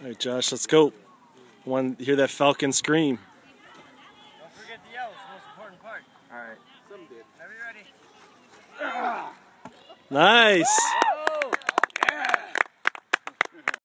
All right, Josh, let's go. Want to hear that falcon scream. Don't forget the yell, it's the most important part. All right. Some did. Everybody. ready. Nice.